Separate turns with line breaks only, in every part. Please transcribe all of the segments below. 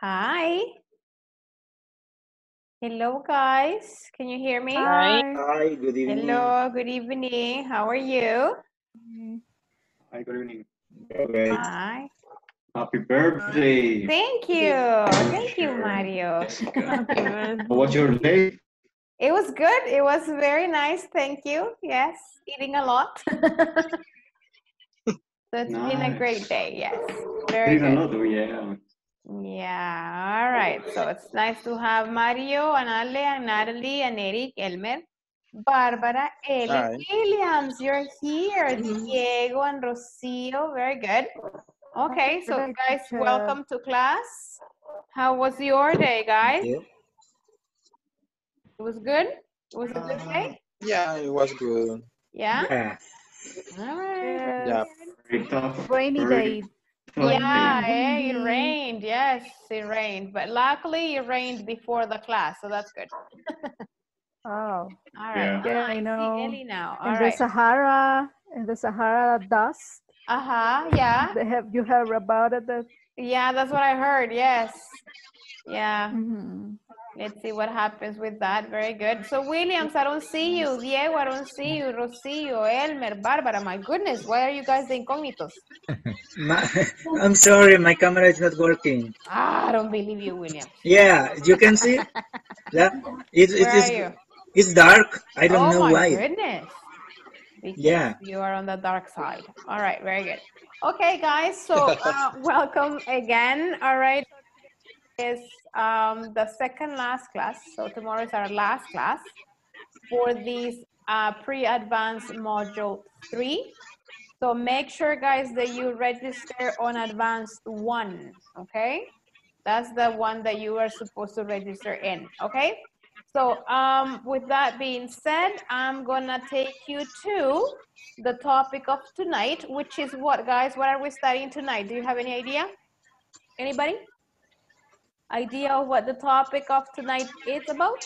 Hi. Hello, guys. Can you hear me?
Hi.
Hi, good evening.
Hello, good evening. How are you?
Hi, good evening.
Okay.
Hi.
Happy birthday.
Thank you. Thank you, Mario.
What's your day?
It was good. It was very nice. Thank you. Yes, eating a lot. so it's been a great day. Yes, very
Eating a lot, oh, yeah.
Yeah, all right. So it's nice to have Mario and Ale and Natalie and Eric, Elmer, Barbara, Ellie
Hi.
Williams. You're here. Mm-hmm. Diego and Rocio. Very good. Okay, so guys, welcome to class. How was your day, guys? It was good? It was a good um, day?
Yeah, it was good.
Yeah?
Yeah.
All right.
Yeah.
Rainy day.
Tough
Yeah, eh, it rained. Yes, it rained. But luckily, it rained before the class, so that's good.
Oh,
All right.
Yeah.
Yeah,
Ah,
I
see
know.
Ellie now. All
in the. Sahara, in the Sahara dust.
Uh-huh. Yeah.
They have you heard about it? That,
Yeah, that's what I heard. Yes. Yeah.
Mhm.
Let's see what happens with that. Very good. So, Williams, I don't see you. Diego, I don't see you. Rocio, Elmer, Barbara. My goodness, why are you guys the incógnitos?
My, I'm sorry, my camera is not working.
Ah, I don't believe you, William.
Yeah, you can see. Yeah, it, it
Where
is.
are you?
It's dark. I don't
oh
know
my
why.
goodness. Because
Yeah.
You are on the dark side. All right, very good. Okay, guys, so uh, welcome again. All right. Is um, the second last class. So tomorrow is our last class for this uh, pre-advanced module three. So make sure, guys, that you register on advanced one, okay? That's the one that you are supposed to register in, okay? So um, with that being said, I'm gonna take you to the topic of tonight, which is what, guys? What are we studying tonight? Do you have any idea? Anybody? Idea of what the topic of tonight is about?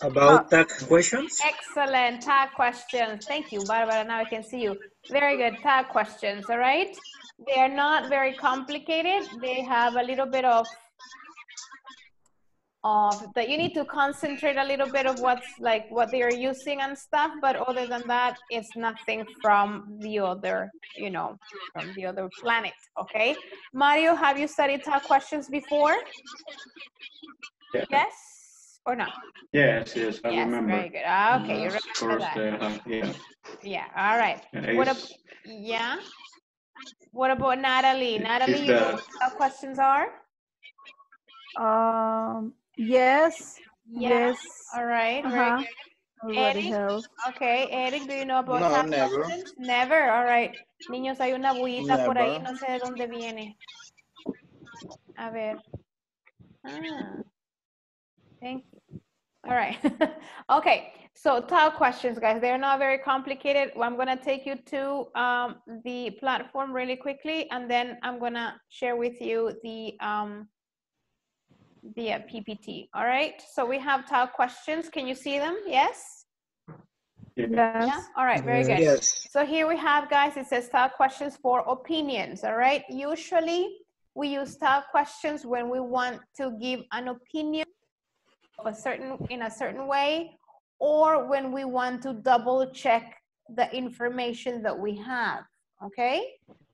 About uh, tag questions?
Excellent. Tag questions. Thank you, Barbara. Now I can see you. Very good. Tag questions. All right. They are not very complicated. They have a little bit of of that you need to concentrate a little bit of what's like what they are using and stuff but other than that it's nothing from the other you know from the other planet okay mario have you studied tag questions before
Yeah.
yes or not
Yes, yes, I
yes
remember.
very good Ah, okay you're
Last
ready for that
Thursday, uh, yeah.
Yeah, all right.
Yeah,
What
it's-
ab- yeah? What about Natalie? Natalie,
Is
you know what the questions are?
Um. Yes.
Yeah.
Yes.
All right, very
Uh-huh.
good. Eric?
have.
Okay, Eric, do you know about
No,
tag
never.
questions? Never, all right. Niños, hay una bullita por ahí, no sé de dónde viene. A ver. Ah. Thank you. All right. okay, so tag questions, guys. They're not very complicated. I'm gonna take you to um, the platform really quickly, and then I'm gonna share with you the um, the uh, PPT. All right. So we have tag questions. Can you see them? Yes.
yeah.
Yeah.
Yes.
All right. Very good.
Yes.
So here we have, guys, it says tag questions for opinions, all right? Usually we use tag questions when we want to give an opinion of a certain, in a certain way, or when we want to double check the information that we have, okay?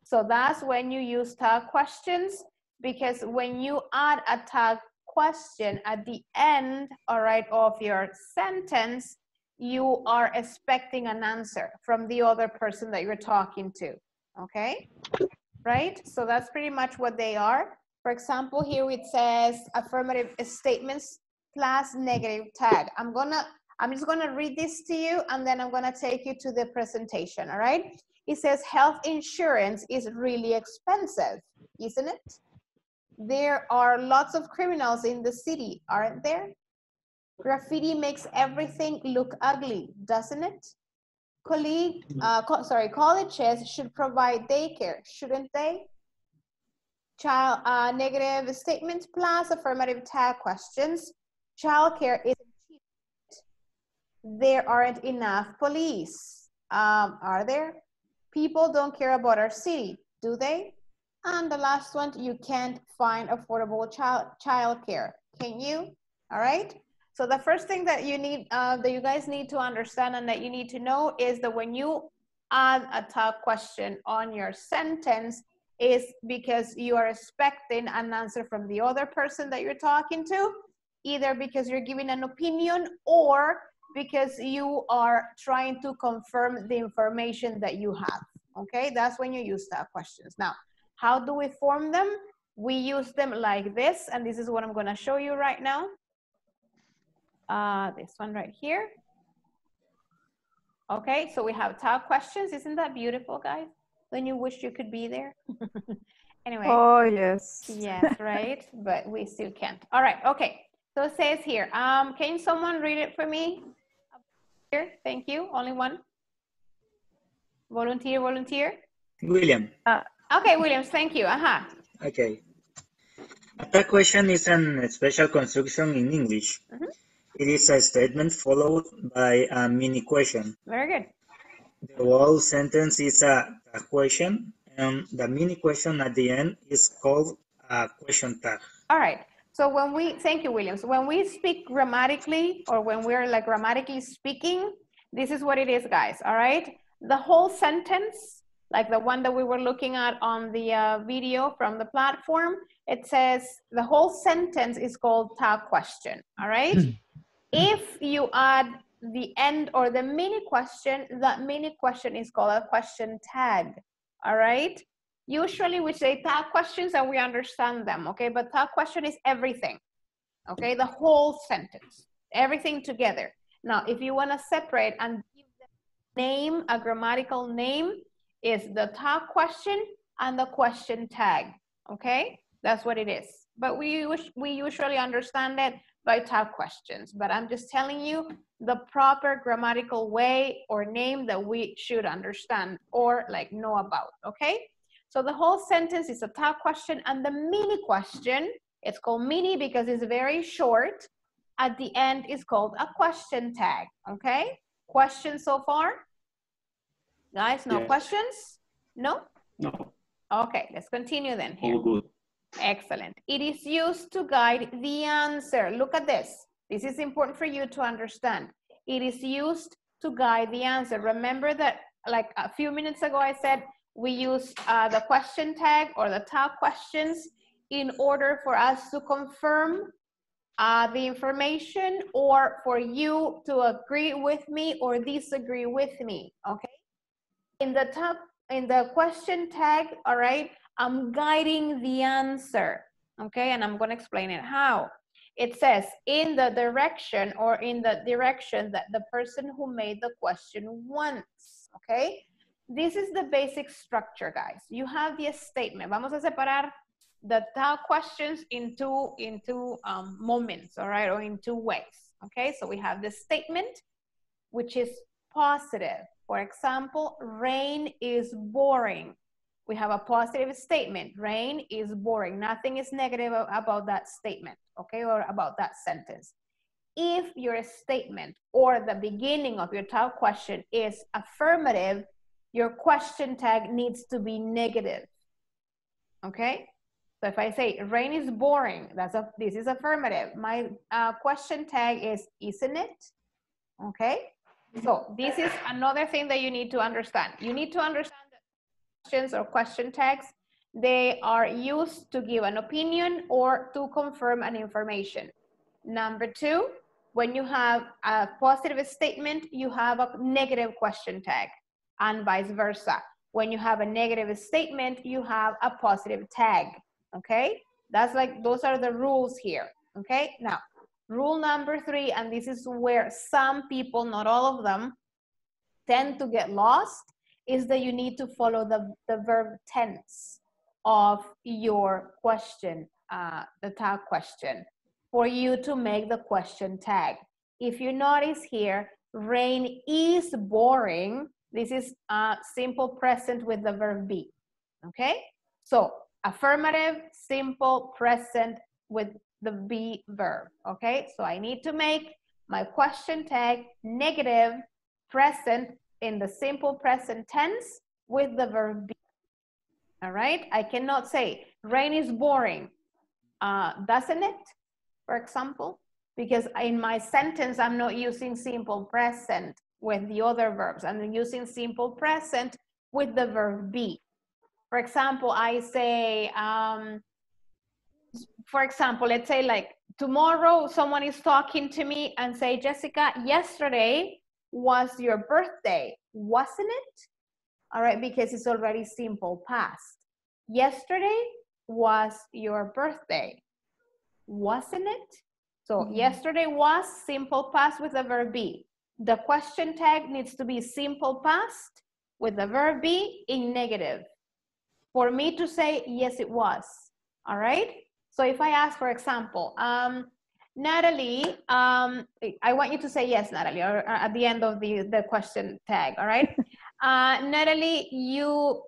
So that's when you use tag questions, because when you add a tag question at the end, all right, of your sentence, you are expecting an answer from the other person that you're talking to, okay? Right? So that's pretty much what they are. For example, here it says affirmative statements plus negative tag. I'm gonna, I'm just gonna read this to you and then I'm gonna take you to the presentation, all right? It says health insurance is really expensive, isn't it? There are lots of criminals in the city, aren't there? Graffiti makes everything look ugly, doesn't it? Colleague, uh, co- sorry, colleges should provide daycare, shouldn't they? Child, uh, negative statements plus affirmative tag questions. Childcare isn't cheap. There aren't enough police. Um, are there? People don't care about our city, do they? And the last one, you can't find affordable child childcare. Can you? All right. So the first thing that you need, uh, that you guys need to understand and that you need to know is that when you add a tag question on your sentence, is because you are expecting an answer from the other person that you're talking to, either because you're giving an opinion or because you are trying to confirm the information that you have. Okay, that's when you use tag questions. Now, how do we form them? We use them like this, and this is what I'm gonna show you right now. Uh, this one right here. Okay, so we have tag questions. Isn't that beautiful, guys? When you wish you could be there. anyway.
Oh, yes.
Yes, right? but we still can't. All right, okay. So it says here, um, can someone read it for me? Here, thank you. Only one. Volunteer, volunteer.
William.
Okay, Williams, thank you. Uh-huh.
Okay. A tag question is an special construction in English.
Mhm.
It is a statement followed by a mini question.
Very good.
The whole sentence is a tag question, and the mini question at the end is called a question tag.
All right. So when we, thank you, Williams. When we speak grammatically or when we're like grammatically speaking, this is what it is, guys. All right. The whole sentence, like the one that we were looking at on the uh, video from the platform, it says the whole sentence is called tag question. All right. if you add the end or the mini question, that mini question is called a question tag. All right. Usually we say tag questions and we understand them, okay? But tag question is everything, okay? The whole sentence, everything together. Now, if you wanna separate and give them name, a grammatical name, is the tag question and the question tag, okay? That's what it is. But we, we usually understand it by tag questions, but I'm just telling you the proper grammatical way or name that we should understand or like know about, okay? So the whole sentence is a tag question and the mini question, it's called mini because it's very short. At the end is called a question tag, okay? Questions so far? Guys, no
Yes.
questions? No?
No,
Okay, let's continue then here.
all good.
Excellent. It is used to guide the answer. Look at this. This is important for you to understand. It is used to guide the answer. Remember that like a few minutes ago, I said we use uh, the question tag or the tag questions in order for us to confirm uh, the information or for you to agree with me or disagree with me, okay? In the tag, in the question tag, all right, I'm guiding the answer, okay? And I'm gonna explain it how. It says in the direction or in the direction that the person who made the question wants, okay? This is the basic structure, guys. You have the statement. Vamos a separar the questions into, into um, moments, all right, or in two ways, okay? So we have the statement, which is positive. For example, rain is boring we have a positive statement. Rain is boring. Nothing is negative about that statement, okay, or about that sentence. If your statement or the beginning of your tag question is affirmative, your question tag needs to be negative, okay? So if I say rain is boring, that's a, this is affirmative. My uh, question tag is isn't it? Okay? So this is another thing that you need to understand. You need to understand questions or question tags, they are used to give an opinion or to confirm an information. Number two, when you have a positive statement, you have a negative question tag and vice versa. When you have a negative statement, you have a positive tag, okay? That's like, those are the rules here, okay? Now, rule number three, and this is where some people, not all of them, tend to get lost, is that you need to follow the, the verb tense of your question, uh, the tag question, for you to make the question tag. If you notice here, rain is boring. This is a simple present with the verb be. Okay? So affirmative, simple present with the be verb. Okay? So I need to make my question tag negative present in the simple present tense with the verb be. All right. I cannot say rain is boring. Uh, doesn't it? For example, because in my sentence, I'm not using simple present with the other verbs. I'm using simple present with the verb be. For example, I say, um, for example, let's say like tomorrow someone is talking to me and say, Jessica, yesterday was your birthday, wasn't it? All right, because it's already simple past. Yesterday was your birthday, wasn't it? So mm-hmm. yesterday was simple past with the verb be. The question tag needs to be simple past with the verb be in negative. For me to say, yes, it was. All right? So if I ask, for example, um, Natalie, um, I want you to say yes, Natalie, or, or at the end of the, the question tag, all right? uh, Natalie, you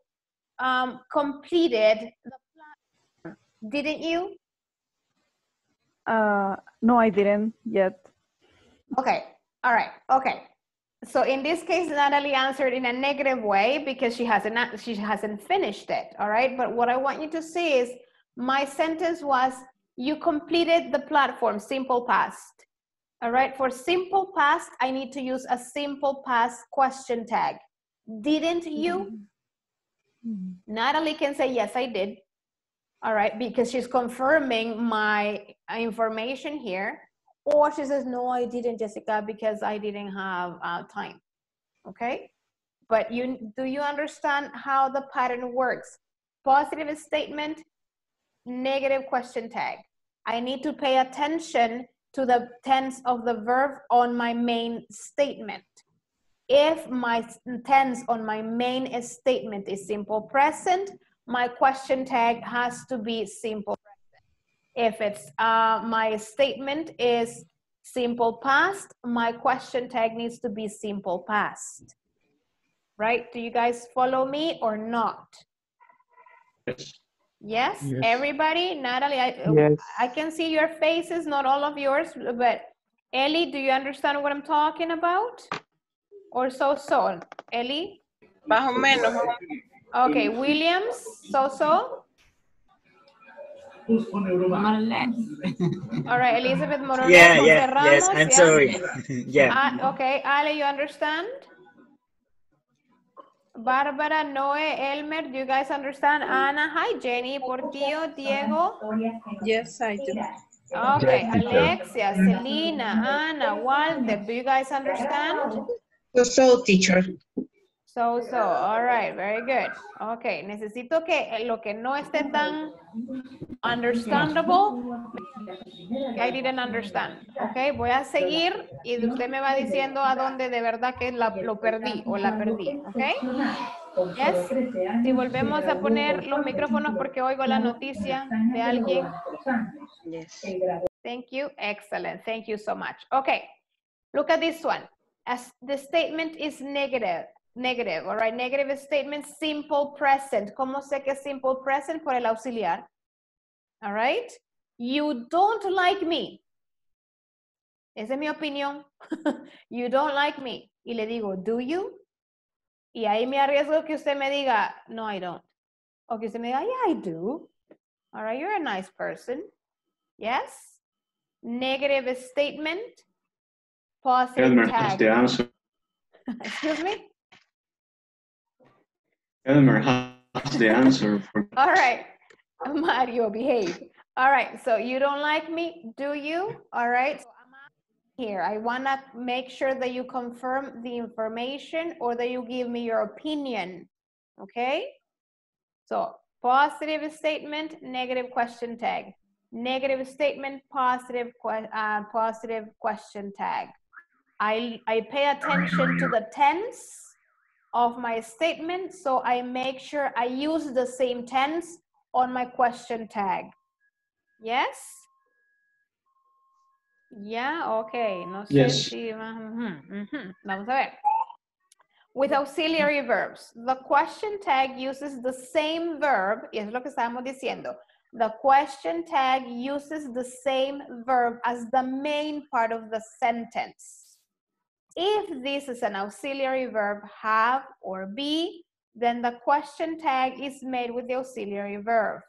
um, completed the plan, didn't you?
Uh, no, I didn't yet.
Okay, all right, okay. So in this case, Natalie answered in a negative way because she hasn't she hasn't finished it. All right, but what I want you to see is my sentence was you completed the platform, simple past. All right, for simple past, I need to use a simple past question tag. Didn't you? Natalie can say, yes, I did. All right, because she's confirming my information here. Or she says, no, I didn't, Jessica, because I didn't have uh, time. Okay, but you do you understand how the pattern works? Positive statement, negative question tag. I need to pay attention to the tense of the verb on my main statement. If my tense on my main statement is simple present, my question tag has to be simple present. If it's uh, my statement is simple past, my question tag needs to be simple past. Right? Do you guys follow me or not?
Yes.
Yes,
Yes.
everybody, Natalie, I,
Yes.
I can see your faces, not all of yours, but Ellie, do you understand what I'm talking about? Or so-so? Ellie?
Más o menos.
Okay, Williams, so-so? All right, Elizabeth Moronel,
Yeah,
Jose
yeah, yes,
Ramos,
I'm
yeah?
sorry. yeah.
Ah, okay, Ale, you understand? Bárbara, Noe, Elmer, do you guys understand? Ana, hi, Jenny, Portillo, Diego.
Yes, I do.
Okay, Alexia, Selena, Ana, Walter, do you guys understand?
So, so, teacher.
So, so, all right, very good. Okay, necesito que lo que no esté tan understandable, I didn't understand. Ok, voy a seguir y usted me va diciendo a dónde de verdad que la- lo perdí o la perdí. Ok, yes. Si volvemos a poner los micrófonos porque oigo la noticia de alguien.
Yes.
Thank you. Excellent. Thank you so much. Okay. Look at this one. As the statement is negative, negative, all right? Negative statement, simple present. ¿Cómo sé que es simple present? Por el auxiliar. All right? You don't like me. Esa es mi opinión. you don't like me. Y le digo, do you? Y ahí me arriesgo que usted me diga, no, I don't. O que usted me diga, yeah, I do. All right, you're a nice person. Yes? Negative statement, positive
Elmer has the answer.
Excuse me?
Elmer has the answer for
All right. Mario, behave. All right. So you don't like me, do you? All right. So I'm here. I want to make sure that you confirm the information or that you give me your opinion. Okay? So positive statement, negative question tag. Negative statement, positive, que- uh, positive question tag. I, I pay attention to the tense of my statement, so I make sure I use the same tense on my question tag. Yes? Yeah, okay. No sé
Yes.
si. ujú, ujú. Mhm, mhm. Vamos a ver. With auxiliary verbs, the question tag uses the same verb, y es lo que estábamos diciendo. The question tag uses the same verb as the main part of the sentence. If this is an auxiliary verb, have or be, then the question tag is made with the auxiliary verb.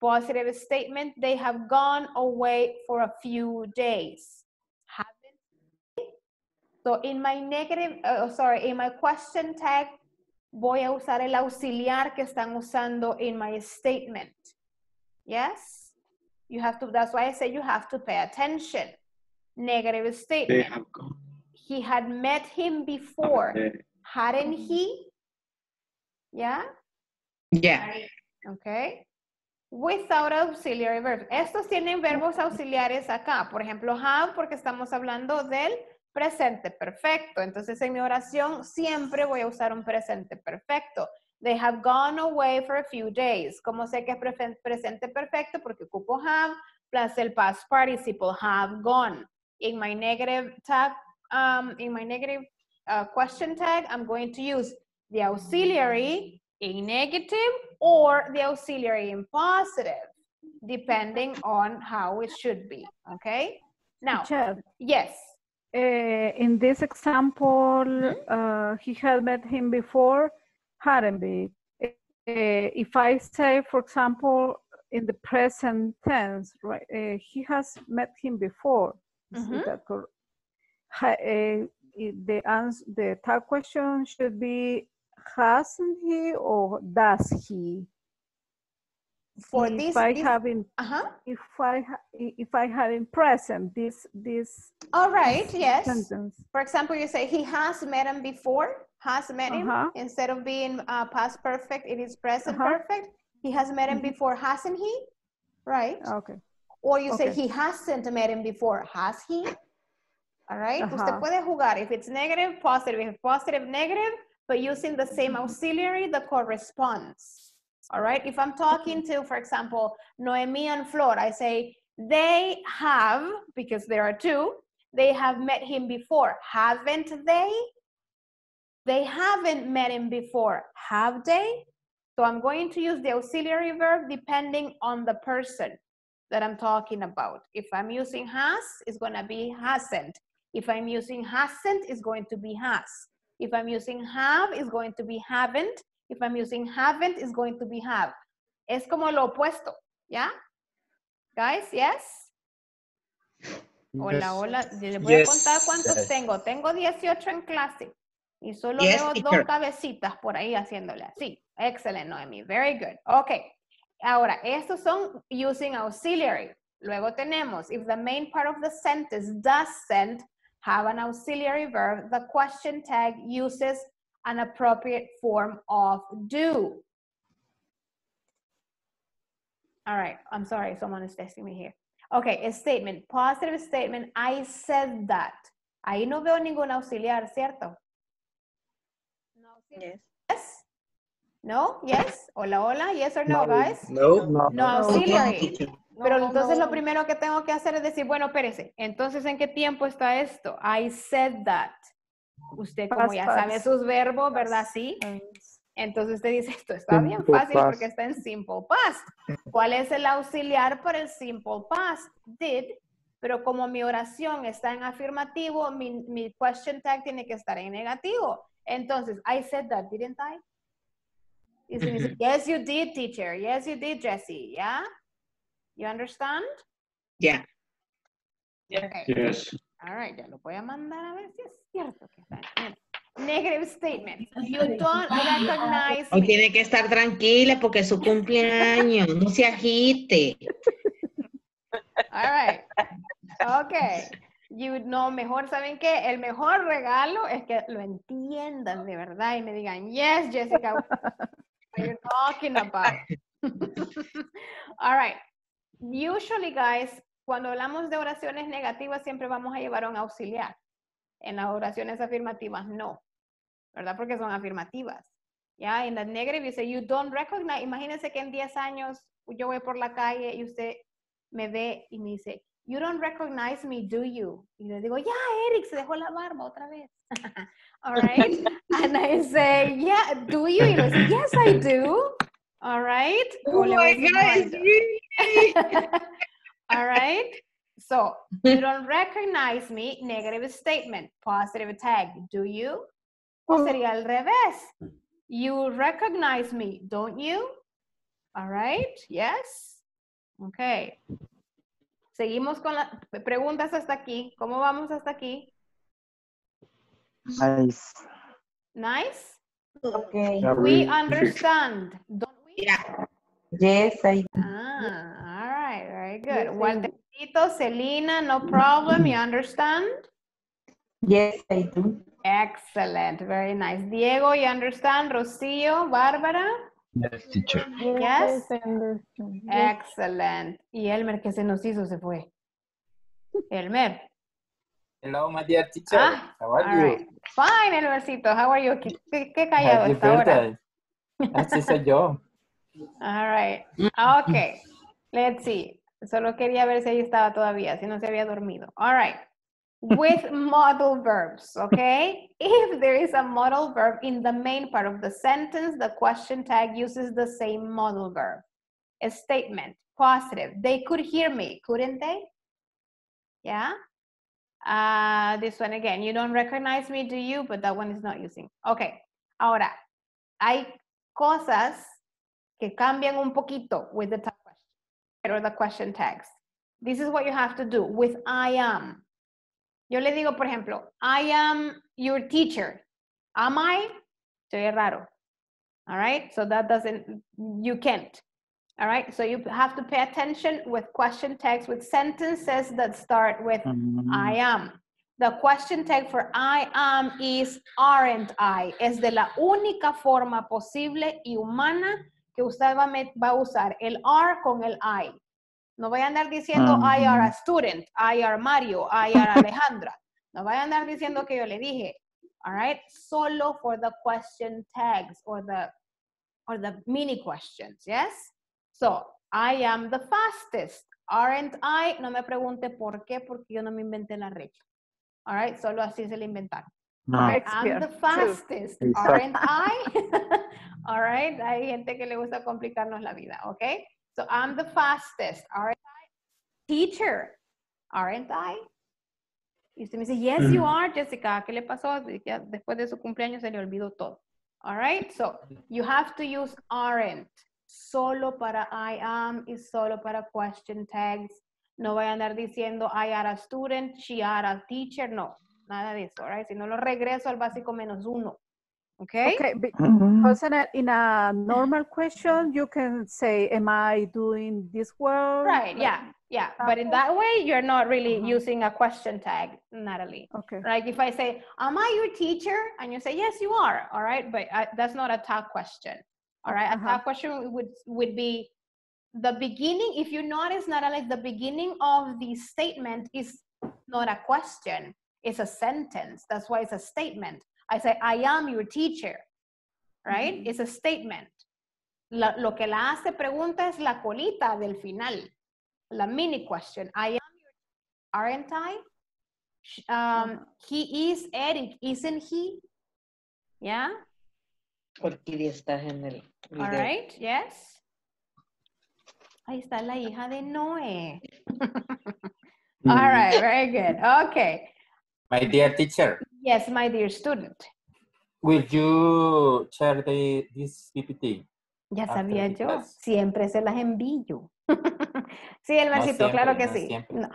Positive statement, they have gone away for a few days. So in my negative, uh, sorry, in my question tag, voy a usar el auxiliar que están usando in my statement. Yes? You have to, that's why I say you have to pay attention. Negative
They
statement.
have gone.
He had met him before. Hadn't he? Yeah?
Yeah.
Okay. Without auxiliary verbs. Estos tienen verbos auxiliares acá. Por ejemplo, have, porque estamos hablando del presente perfecto. Entonces, en mi oración siempre voy a usar un presente perfecto. They have gone away for a few days. ¿Cómo sé que es presente perfecto? Porque ocupo have plus el past participle have gone. In my negative tag, um, in my negative uh, question tag, I'm going to use the auxiliary in negative or the auxiliary in positive, depending on how it should be. Okay. Now,
Teacher,
yes.
uh, in this example, uh, he had met him before, hadn't be. Uh, if I say, for example, in the present tense, right, uh, he has met him before. Is
Mhm.
that correct? The answer, the tag question should be, hasn't he or does he?
For
if
this,
I
this-
have in,
uh-huh.
if I if I had in present this this
All right. Yes.
sentence.
For example, you say he has met him before, has met him.
Uh-huh.
Instead of being uh, past perfect, it is present
Uh-huh.
perfect. He has met him
Mhm.
before, hasn't he? Right.
Okay.
Or you say he hasn't met him before, has he? All right. Usted puede jugar if it's negative, positive, if positive, negative, but using the same auxiliary that corresponds. All right. If I'm talking to, for example, Noemi and Flor, I say they have, because there are two, they have met him before. Haven't they? They haven't met him before, have they? So I'm going to use the auxiliary verb depending on the person that I'm talking about. If I'm using has, it's going to be hasn't. If I'm using hasn't, it's going to be has. If I'm using have, it's going to be haven't. If I'm using haven't, it's going to be have. Es como lo opuesto, ¿ya? Guys, yes? Hola, hola. Les voy a contar cuántos
Yes.
tengo. Tengo 18 en clase. Y solo
Yes,
veo dos cabecitas por ahí haciéndole así. Excellent, Noemi. Very good. Ok. Ahora, estos son using auxiliary. Luego tenemos, if the main part of the sentence doesn't have an auxiliary verb, the question tag uses an appropriate form of do. All right, I'm sorry, someone is testing me here. Okay, a statement, positive statement, I said that. Ahí no veo ningún auxiliar, ¿cierto?
No, Yes.
Yes? No? Yes? Hola, hola, yes or no, guys?
No.
No auxiliary. Pero entonces lo primero que tengo que hacer es decir, bueno, espérese, entonces ¿en qué tiempo está esto? I said that. Usted como
Past
ya sabe sus verbos, ¿verdad? Sí. Entonces usted dice, esto está bien fácil
past.
porque está en simple past. ¿Cuál es el auxiliar para el simple past? Did. Pero como mi oración está en afirmativo, mi, mi question tag tiene que estar en negativo. Entonces, I said that, didn't I? Y si me dice, yes, you did, teacher. Yes, you did, Jessie. ¿Ya? You understand?
Yeah.
Okay.
Yes.
All right, ya lo voy a mandar a ver si es cierto que está. Negative statement. You don't recognize me.
tiene que estar tranquila porque es su cumpleaños. No se agite.
All right. Okay. You know, mejor, ¿saben qué? El mejor regalo es que lo entiendan de verdad y me digan, yes, Jessica, what are you talking about? All right. Usually, guys, cuando hablamos de oraciones negativas, siempre vamos a llevar un auxiliar. En las oraciones afirmativas, no. ¿Verdad? Porque son afirmativas. Ya, en la negative, you say, you don't recognize. Imagínense que en 10 años yo voy por la calle y usted me ve y me dice, you don't recognize me, do you? Y le digo, ya, Eric, se dejó la barba otra vez. All right. And I say, yeah, do you? Y le dice, yes, I do. All right.
Oh
le voy a
my
decir, "No,
God,
I
it's
don't."
really-
All right. So you don't recognize me, negative statement, positive tag. Do you? O sería al revés. You recognize me, don't you? All right, yes. Okay. Seguimos con las preguntas hasta aquí. ¿Cómo vamos hasta aquí?
Nice.
Nice.
Okay.
We understand, don't
Mira,
Yes, I
Ah, all right, very good. Waltercito, Selena, no problem, you understand?
yes I do.
Excellent, very nice. Diego, you understand? Rocio, Bárbara?
Yes, teacher.
Yes.
I understand.
Excellent. Y Elmer, que se nos hizo? Se fue. Elmer.
Hello, my dear teacher.
Ah,
How are
all
you?
right. Fine, Elmercito. How are you? ¿Qué, qué- callado está ahora?
Así soy yo.
All right. Okay. Let's see. Solo quería ver si ahí estaba todavía, si no se había dormido. All right. With modal verbs, okay? If there is a modal verb in the main part of the sentence, the question tag uses the same modal verb. A statement, positive. They could hear me, couldn't they? Yeah? Uh, this one again, you don't recognize me, do you? But that one is not using. Okay. Ahora, hay cosas que cambian un poquito with the tag question or the question tags. This is what you have to do with I am. Yo le digo, por ejemplo, I am your teacher. Am I? Se oye raro. All right, so that doesn't, you can't. All right, so you have to pay attention with question tags with sentences that start with I mm-hmm. am. The question tag for I am is aren't I. Es de la única forma posible y humana que usted va a, met- va a usar el are con el I. No vaya a andar diciendo I are a student, I are Mario, I are Alejandra. No vaya a andar diciendo que yo le dije. All right, solo for the question tags or the or the mini questions, yes? So, I am the fastest. Aren't I? No me pregunte por qué, porque yo no me inventé la regla. All right, solo así se la inventaron. I'm the fastest,
Exacto.
aren't I? All right, hay gente que le gusta complicarnos la vida, okay? So I'm the fastest, aren't I? Teacher, aren't I? Y usted me dice, yes, you are, Jessica. ¿Qué le pasó? Ya después de su cumpleaños se le olvidó todo. All right, so you have to use aren't. Solo para I am y solo para question tags. No vaya a andar diciendo I are a student, she are a teacher. No, nada de eso, all right? Si no lo regreso al básico menos uno. Okay?
Okay, because in a, in a normal question, you can say, am I doing this well?
Right,
Like-
yeah, yeah. But in that way, you're not really
Uh-huh.
using a question tag, Natalie.
Okay.
Like if I say, am I your teacher? And you say, yes, you are. All right, but I, that's not a tag question. All right, a
Uh-huh.
tag question would, would be the beginning. If you notice, Natalie, the beginning of the statement is not a question, it's a sentence. That's why it's a statement. I say, I am your teacher, right? It's a statement. La- lo que la hace pregunta es la colita del final, la mini question. I am your, aren't I? Um, He is Eric, isn't he? Yeah,
Orquídea estás en el
all
video.
right, yes. Ahí está la hija de Noé. All right, very good. Okay.
My dear teacher,
Yes, my dear student.
will you share the, this PPT?
Ya sabía yo,
class.
siempre se las envío. sí, el
siempre,
claro que
no
sí. No.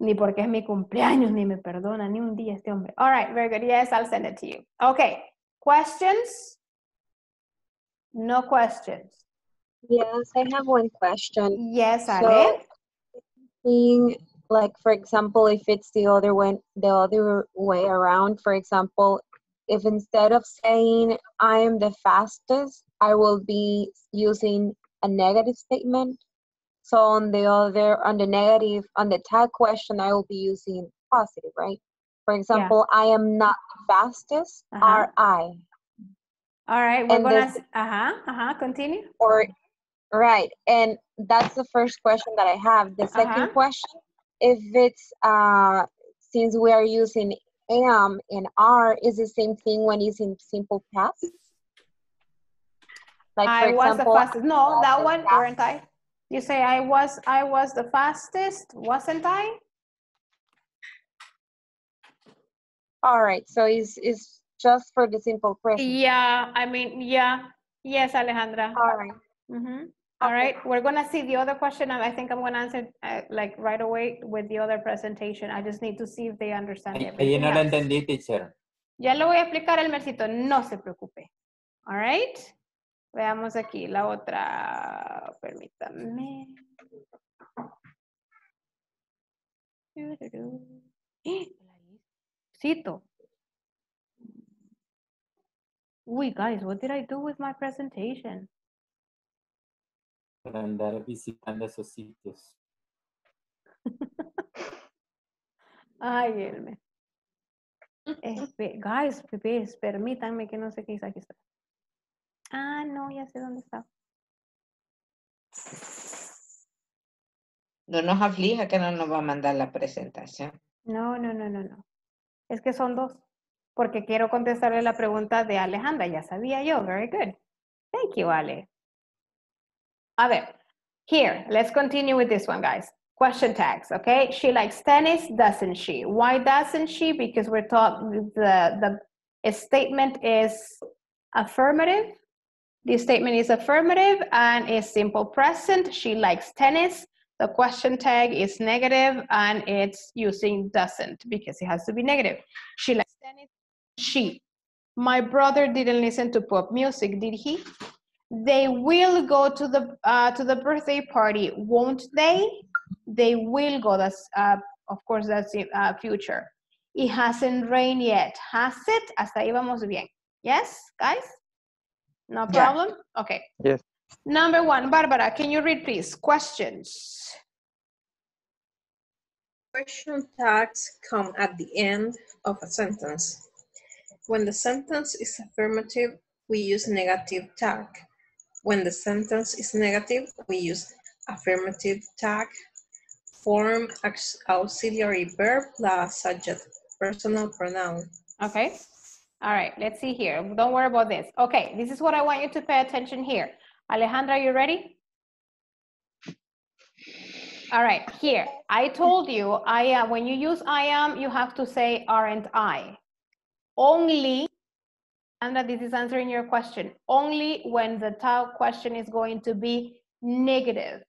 Ni porque es mi cumpleaños, ni me perdona, ni un día este hombre. All right, very good. Yes, I'll send it to you. Okay, questions? No questions.
Yes, I have one question.
Yes, Ale.
So, like, for example, if it's the other way, the other way around, for example, if instead of saying I am the fastest, I will be using a negative statement. So on the other, on the negative, on the tag question, I will be using positive, right? For example, I am not the fastest,
Uh-huh.
are I?
All right, we're
And
gonna,
this-
uh-huh, uh-huh, continue.
Or, right, and that's the first question that I have. The 2nd
Uh-huh.
question, if it's, uh, since we are using am and are, is the same thing when using simple past? Like,
I was the fastest. No, that one, weren't I? You say I was, I was the fastest, wasn't I?
all right, so is, is just for the simple present.
Yeah, I mean, yeah. Yes, Alejandra.
All right.
Mhm. All right, we're gonna see the other question. and I think I'm gonna answer uh, like right away with the other presentation. I just need to see if they understand everything
no
else.
entendí, teacher.
Ya lo voy a explicar el mercito, no se preocupe. All right. Veamos aquí la otra. Permítame. Cito. Uy, guys, what did I do with my presentation?
Para andar visitando esos sitios.
Ay, Elme. Espe- guys, bebés, permítanme que no sé qué hice. Aquí está. Ah, no, ya sé dónde está.
No nos aflija que no nos va a mandar la presentación.
No, no, no, no, no. Es que son dos. Porque quiero contestarle la pregunta de Alejandra. Ya sabía yo. Very good. Thank you, Ale. A ver. Here, let's continue with this one, guys. Question tags, okay? She likes tennis, doesn't she? Why doesn't she? Because we're taught the, the statement is affirmative. The statement is affirmative and is simple present. She likes tennis. The question tag is negative and it's using doesn't because it has to be negative. She likes tennis. She. My brother didn't listen to pop music, did he? They will go to the uh, to the birthday party, won't they? They will go. That's uh, of course that's in, uh, future. It hasn't rained yet, has it? Hasta ahí vamos bien. Yes, guys. No
Yeah.
problem. Okay.
Yes.
Number one, Barbara, can you read please? Questions.
Question tags come at the end of a sentence. When the sentence is affirmative, we use negative tag. When the sentence is negative, we use affirmative tag. Form auxiliary verb plus subject personal pronoun.
Okay. All right, let's see here. Don't worry about this. Okay, this is what I want you to pay attention here. Alejandra, you ready? All right, here. I told you, I am, when you use I am, you have to say aren't I. Only, Alejandra, this is answering your question, only when the tag question is going to be negative.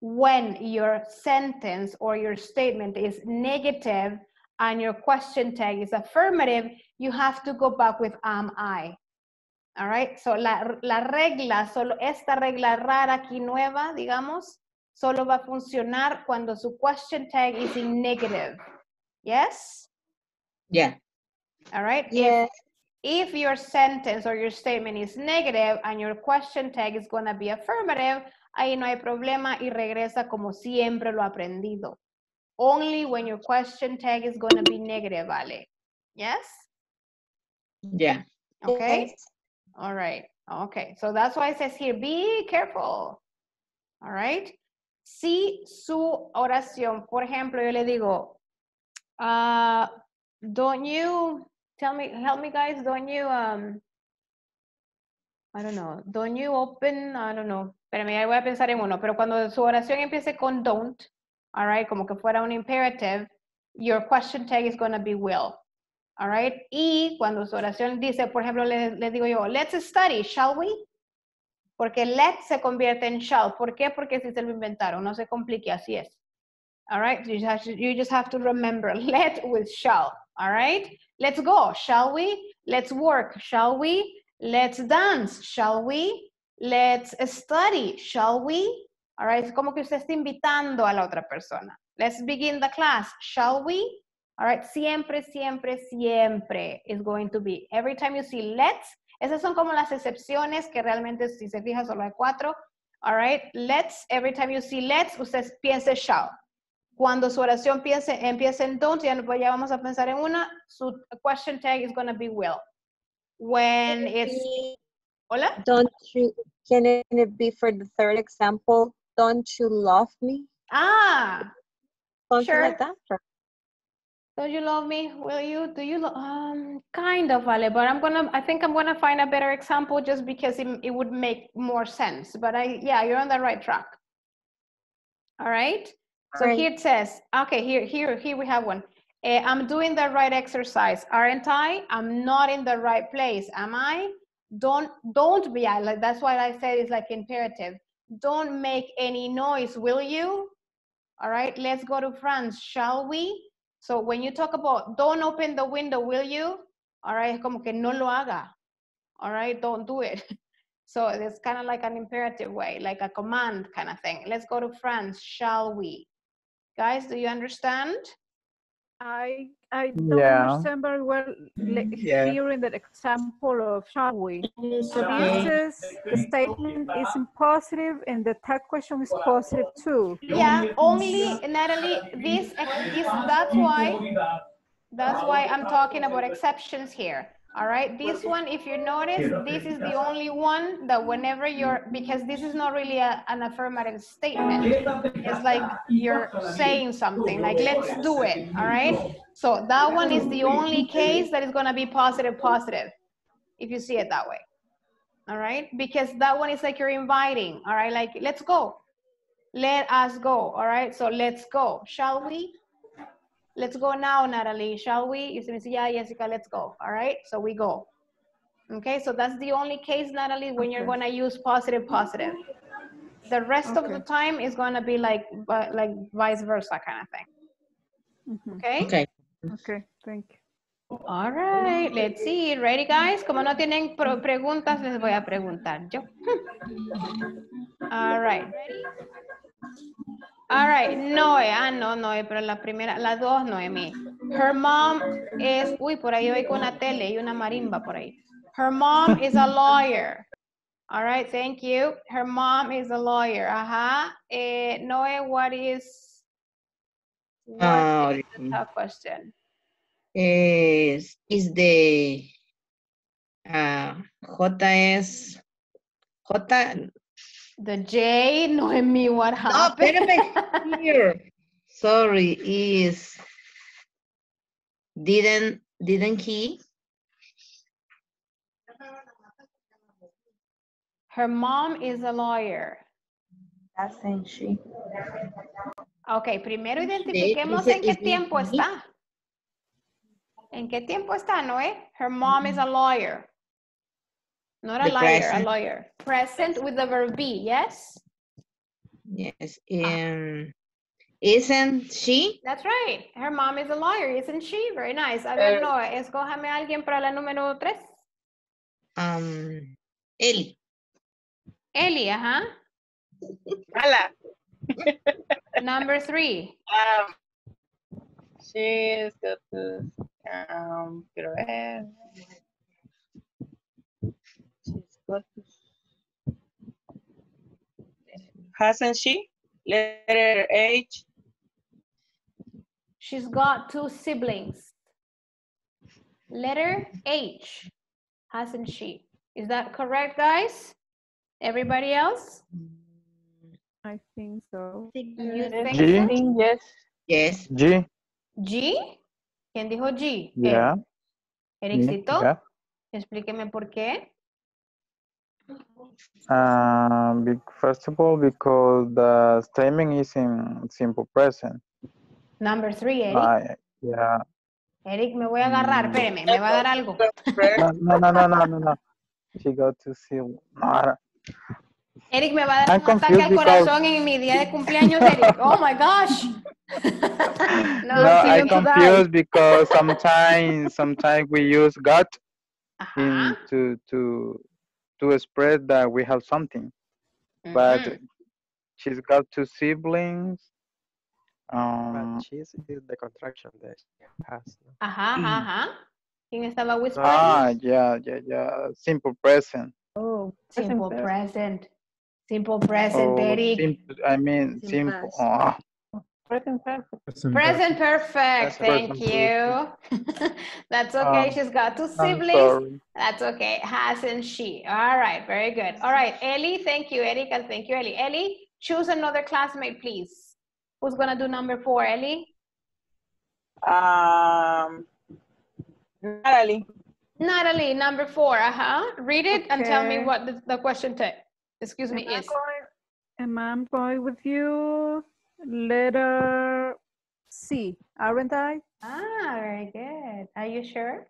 When your sentence or your statement is negative and your question tag is affirmative, you have to go back with am I. All right, so la, la regla, solo esta regla rara aquí nueva, digamos, solo va a funcionar cuando su question tag is in negative. Yes?
yeah
All right?
Yes.
If your sentence or your statement is negative and your question tag is going to be affirmative, ahí no hay problema y regresa como siempre lo aprendido. Only when your question tag is going to be negative, Ale. Yes?
Yeah.
Okay?
Yes.
All right. Okay. So that's why it says here, be careful. All right. Si su oración, por ejemplo, yo le digo, uh, don't you, tell me, help me guys, don't you, um, I don't know, don't you open, I don't know, espérame, ya voy a pensar en uno, pero cuando su oración empiece con don't, all right, como que fuera un imperative, your question tag is going to be will. All right. Y cuando su oración dice, por ejemplo, le, le digo yo, let's study, shall we? Porque let se convierte en shall. ¿Por qué? Porque si se lo inventaron, no se complique, así es. All right. You just have to remember let with shall. All right. Let's go, shall we? Let's work, shall we? Let's dance, shall we? Let's study, shall we? All right. Es como que usted está invitando a la otra persona. Let's begin the class, shall we? All right, siempre, siempre, siempre is going to be. Every time you see let's, esas son como las excepciones que realmente, si se fija, solo hay cuatro. All right, let's, every time you see let's, usted piense shall. Cuando su oración piense, empiece en don't, ya, ya vamos a pensar en una, su question tag is going to be will. When it's, hola?
Don't you, can it be for the third example? Don't you love me?
Ah,
Something
Sure.
like that.
Don't you love me? Will you? Do you? Um, kind of, Ale. But I'm gonna. I think I'm gonna find a better example just because it, it would make more sense. But I, yeah, you're on the right track. All right. So
Alright.
here it says. Okay, here, here, here we have one. Eh, I'm doing the right exercise, aren't I? I'm not in the right place, am I? Don't don't be. I like that's why I said it's like imperative. Don't make any noise, will you? All right, let's go to France, shall we? So when you talk about don't open the window, will you? All right, como que no lo haga. All right, don't do it. So it's kind of like an imperative way, like a command kind of thing. Let's go to France, shall we? Guys, do you understand?
I I don't
Yeah.
understand very well mm, le-
Yeah.
here in the example of shall we.
It's
This
okay.
is the statement is in positive and the tag question is positive too.
Yeah, only Natalie, this, ex- this that's why that's why I'm talking about exceptions here. All right, this one, if you notice, this is the only one that whenever you're because this is not really a, an affirmative statement. It's like you're saying something like let's do it. All right. So that one is the only case that is gonna be positive, positive, if you see it that way. All right, because that one is like you're inviting. All right, like let's go. Let us go. All right. So let's go. Shall we? Let's go now, Natalie. Shall we? You say, yeah, Jessica, let's go. All right. So we go. Okay. So that's the only case, Natalie, when you're going to use positive, positive. The rest of the time is going to be like, vi- like vice versa kind of thing.
Mhm.
Okay.
Okay.
Okay, thank you.
All right. Let's see. Ready, guys? Como no tienen preguntas, les voy a preguntar yo. All right. Ready? All right, Noe, ah, no, Noe, pero la primera, la dos, Noemi. Her mom is, uy, por ahí voy con una tele y una marimba por ahí. Her mom is a lawyer. All right, thank you. Her mom is a lawyer. Ajá. Eh, Noe, what is, what
Ah,
is the tough question?
is, is the uh, JS J
The J, Noemi, what
no
happened?
espérame here sorry is didn't didn't he
Her mom is a lawyer.
Doesn't she?
Ok, primero identifiquemos en qué tiempo está. ¿En qué tiempo está, Noé? Her mom is a lawyer. Not a
The
liar, a lawyer. Present with the verb be, yes?
yes um isn't she
That's right. Her mom is a lawyer, isn't she? Very nice. A ver, Noé, escójame a alguien para la número tres.
um Ellie
Eli, ajá.
Hola.
Number three.
Um, she's got this, um, quiero ver. She's got this. Hasn't she? Letter H.
She's got two siblings. Letter H, hasn't she? Is that correct, guys? Everybody else?
I think so.
You think
G.
so?
Yes.
yes
G.
G. ¿Quién dijo G?
Yeah.
Eh, Ericito,
Yeah.
explíqueme por qué.
Uh, first of all, because the statement is in simple present.
Number three, Eric.
I, yeah.
Eric, me voy a agarrar, espéreme, me va a dar algo.
No, no, no, no, no, no. She got to see. No,
Eric, me va a dar
I'm
un ataque
confused
al
because-
corazón en mi día de cumpleaños, Eric. Oh my gosh. no,
no,
I'm
I
feeling to die.
confused because sometimes, sometimes we use got in to to to express that we have something, but she's got two siblings. Um,
But she's is the contraction that she has. no?
Ajá, ajá, ajá. ¿Quién estaba whispering?
ah, yeah, yeah, yeah. Simple present.
Oh, simple
perfect.
present. Simple present,
Oh,
Eric.
simple, I mean,
Simple
simple. Oh,
Present perfect.
Present perfect.
Present
Thank you. That's okay.
Um,
She's got two siblings. That's okay. Hasn't she? All right. Very good. All right. Ellie, thank you, Eric, and thank you, Ellie. Ellie, choose another classmate, please. Who's going to do number four, Ellie?
Um, Natalie.
Natalie, number four. Uh-huh. Read it and tell me what the, the question te, excuse me,
Am I
is.
going, am I going with you? Letter C, aren't I?
Ah, very good. Are you sure?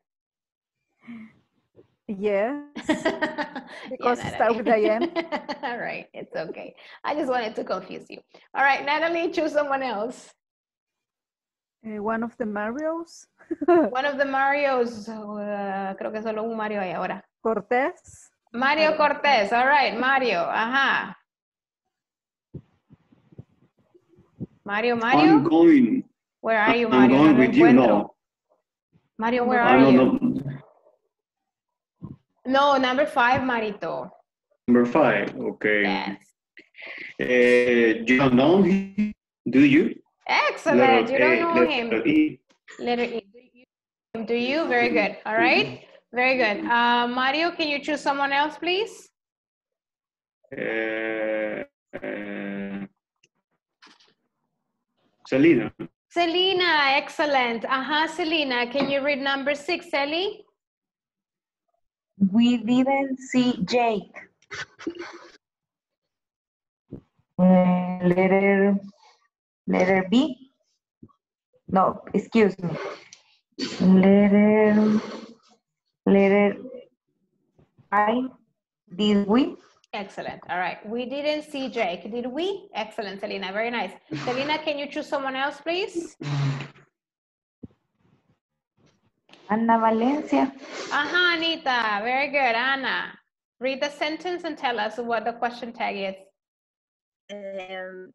Yes, because
Yeah,
start with I am.
All right, it's okay. I just wanted to confuse you. All right, Natalie, choose someone else.
Uh, one of the Marios.
One of the Marios. uh, creo que solo un Mario hay ahora.
Cortés.
Mario Cortés. All right, Mario. Ajá. Mario, Mario.
I'm going.
Where are you,
I'm
Mario?
going
No
with you now.
Mario, where are you?
know.
No, number five, Marito.
Number five. Okay.
Yes.
Uh, you don't know him, do you?
Excellent. You don't
A,
know
letter
him.
E.
Letter E. Do you- Do you? Very good. All right. Very good. Uh, Mario, can you choose someone else, please?
Uh, uh, Selena.
Selena, excellent. Uh-huh, Selena, can you read number six, Ellie?
We didn't see Jake. Uh, letter, letter B. No, excuse me. Letter, letter I. Did we?
Excellent. All right. We didn't see Jake, did we? Excellent, Selena. Very nice. Selena, can you choose someone else, please?
Ana Valencia.
Uh-huh, Anita. Very good. Anna, read the sentence and tell us what the question tag is.
Um,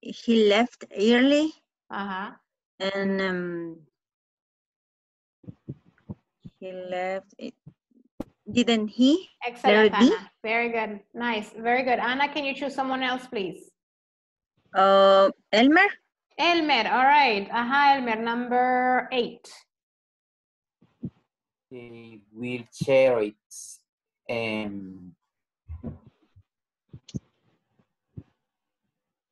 he left early
Uh-huh.
and um, he left. It, didn't he?
Excellent,
Letter
Anna. Very good. Nice. Very good. Anna, can you choose someone else, please?
Uh, Elmer?
Elmer. All right. Uh-huh, Elmer. Number eight.
The wheelchair it's um,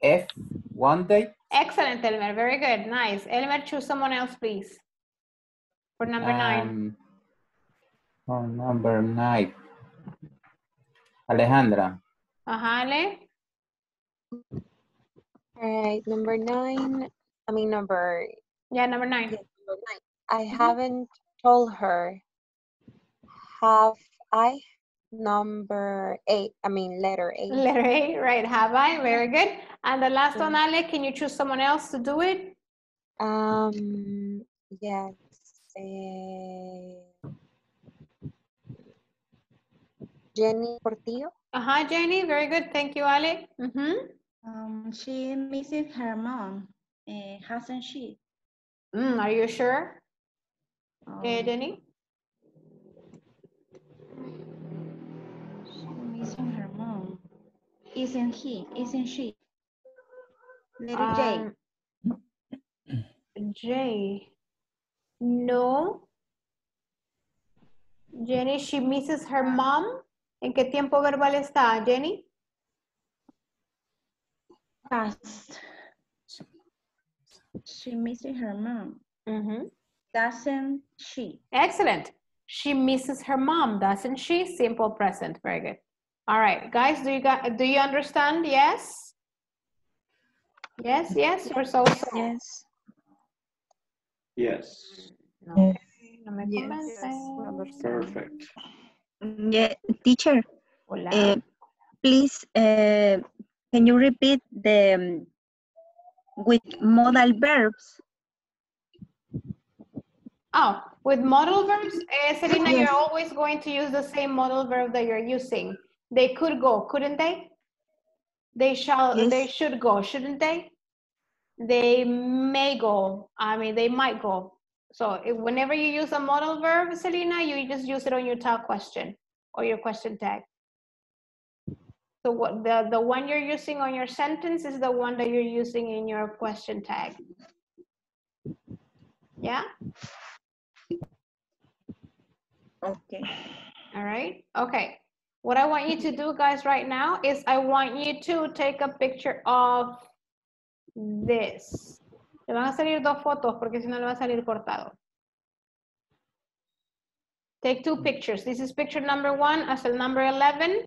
F one day.
Excellent, Elmer. Very good. Nice. Elmer, choose someone else, please. For number nine.
Oh, number nine. Alejandra.
Uh-huh, Ale.
All right, number nine. I mean, number,
Yeah, number nine.
number nine. I haven't told her. Have I? Number eight. I mean, letter eight.
Letter A, right. Have I? Very good. And the last one, Ale, can you choose someone else to do it?
Um, yes. eh, Jenny Portillo.
Uh-huh, Jenny. Very good. Thank you, Ale. Mm-hmm.
Um, she misses her mom, uh, hasn't she?
Mm, are you sure,
Um,
Jenny?
She missing her mom. Isn't he? Isn't she? Letter J.
Um, J. No. Jenny, she misses her mom. ¿En qué tiempo verbal está, Jenny?
Past. She misses her mom.
Mm-hmm.
Doesn't she?
Excellent. She misses her mom, doesn't she? Simple present. Very good. All right, guys, do you got, do you understand? Yes? Yes, yes, or so so?
Yes.
Yes.
No, no me
Yes.
convence.
Perfect.
Yeah, teacher,
Hola.
uh, please, uh, can you repeat the um, with modal verbs?
Oh, with modal verbs, eh, Selena,
Yes.
you're always going to use the same modal verb that you're using. They could go, couldn't they? They shall, they should go, shouldn't they? They may go, I mean, they might go. So if- whenever you use a modal verb, Selena, you just use it on your tag question or your question tag. So what the, the one you're using on your sentence is the one that you're using in your question tag. Yeah?
Okay.
All right, okay. What I want you to do, guys, right now is I want you to take a picture of this. Le van a salir dos fotos porque si no le va a salir cortado. Take two pictures. This is picture number one as el number 11.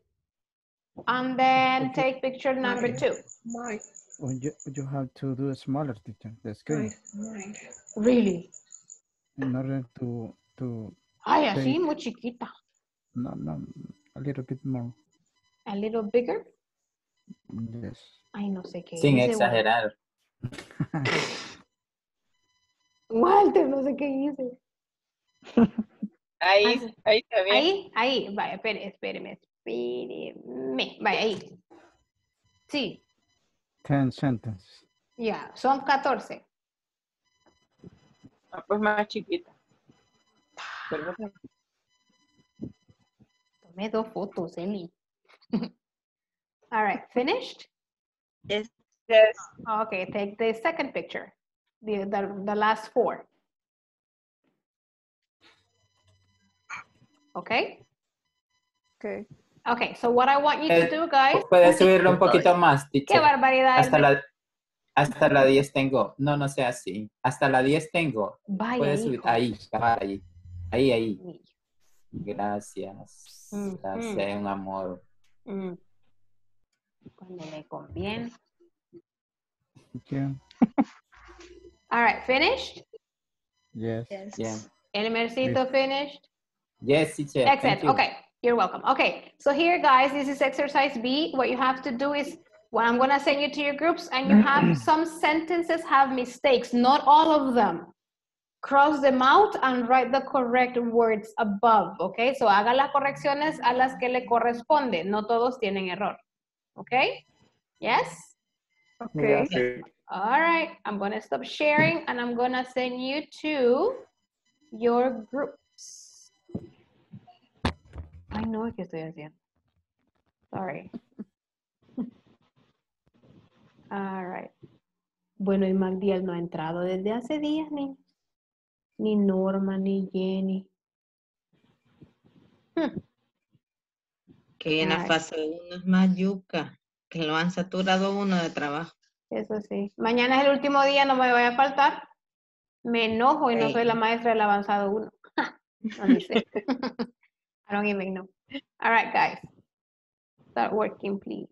And then take picture number two.
My,
Well, you, you have to do a smaller teacher, the screen,
Right.
Really?
in order to, to,
Ay, así,
take-
muy chiquita.
no, no, a little bit more.
A little bigger.
Yes.
Ay, no sé qué
Sin exagerar.
Walter, no sé qué hice.
Ahí, ahí está bien.
Ahí, ahí, vaya, espere, espéreme, espéreme. Vaya, ahí. Sí,
Ten sentences.
ya, son 14.
Ah, pues más chiquita. Perdón.
Tomé dos fotos, Eli. All right, finished?
Yes. Yes.
Okay, take the second picture, the, the, the last four. Okay?
Okay.
Okay, so what I want you to
Eh,
do, guys.
Puedes subirlo un poquito más,
Qué
teacher.
barbaridad.
Hasta la, hasta la 10 tengo. No, no sea así. Hasta la 10 tengo.
Vaya,
Puedes subir.
hijo.
Ahí, ahí. Ahí, ahí. Gracias.
Ujú.
Gracias, un amor.
Mm. Cuando me conviene.
You.
All right, finished?
Yes. yes.
Yeah.
Elmercito finished?
Yes, teacher.
Excellent.
Thank you.
Okay, you're welcome. Okay, so here, guys, this is exercise B. What you have to do is, well, I'm gonna send you to your groups, and you have some sentences have mistakes, not all of them. Cross them out and write the correct words above, okay? So haga las correcciones a las que le corresponde. No todos tienen error, okay? Yes?
Okay.
Okay.
All right, I'm gonna stop sharing and I'm gonna send you to your groups. Ay, no, ¿qué estoy haciendo? Sorry. All right. Bueno, y Magdiel no ha entrado desde hace días, niños. Ni Norma, ni Jenny.
Que en la
Ay.
fase 1 es más yuca, que lo han saturado uno de trabajo.
Eso sí. Mañana es el último día, no me vaya a faltar. Me enojo y no soy la maestra del avanzado 1. No dice. I don't even know. All right, guys. Start working, please.